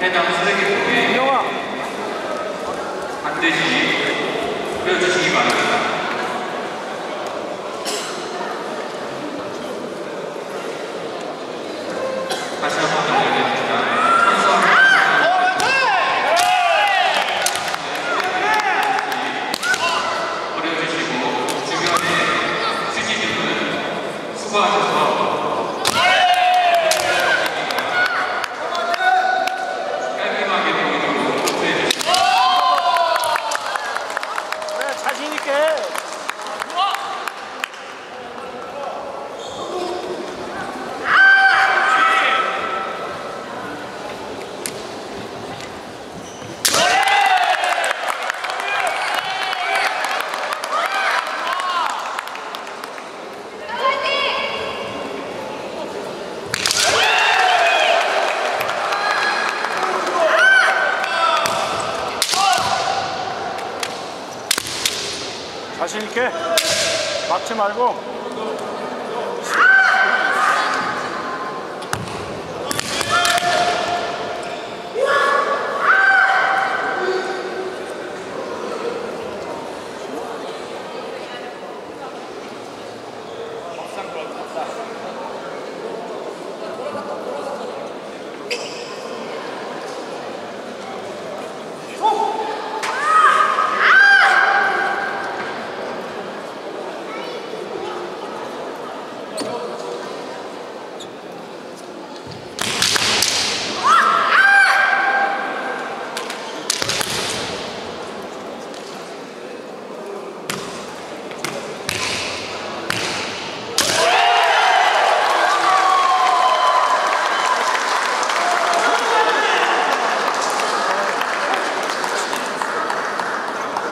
해당 쓰레기통에 영아 반드시 뿌려주시기 바랍니다. 다시 한번 알려드립니다. 선수 한 버려주시고 주변에 쓰시는 수고하셔서 깔끔하게 보이도록 협조해 주시기 그래 자신 있게 자신 있게 막지 말고 Oh.